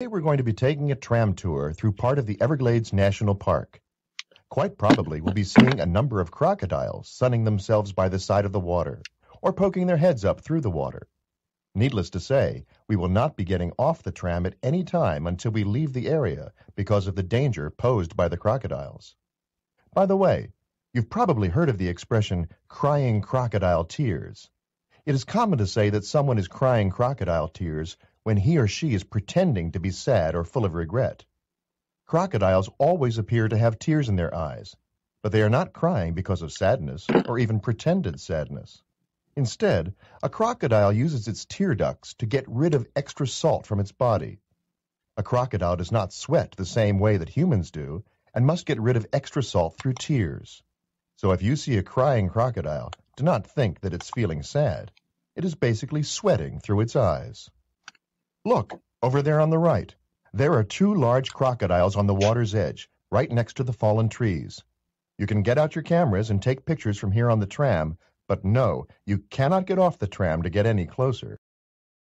Today we're going to be taking a tram tour through part of the Everglades National Park. Quite probably we'll be seeing a number of crocodiles sunning themselves by the side of the water or poking their heads up through the water. Needless to say, we will not be getting off the tram at any time until we leave the area because of the danger posed by the crocodiles. By the way, you've probably heard of the expression crying crocodile tears. It is common to say that someone is crying crocodile tears when he or she is pretending to be sad or full of regret. Crocodiles always appear to have tears in their eyes, but they are not crying because of sadness or even pretended sadness. Instead, a crocodile uses its tear ducts to get rid of extra salt from its body. A crocodile does not sweat the same way that humans do and must get rid of extra salt through tears. So if you see a crying crocodile, do not think that it's feeling sad. It is basically sweating through its eyes. Look, over there on the right. There are two large crocodiles on the water's edge, right next to the fallen trees. You can get out your cameras and take pictures from here on the tram, but no, you cannot get off the tram to get any closer.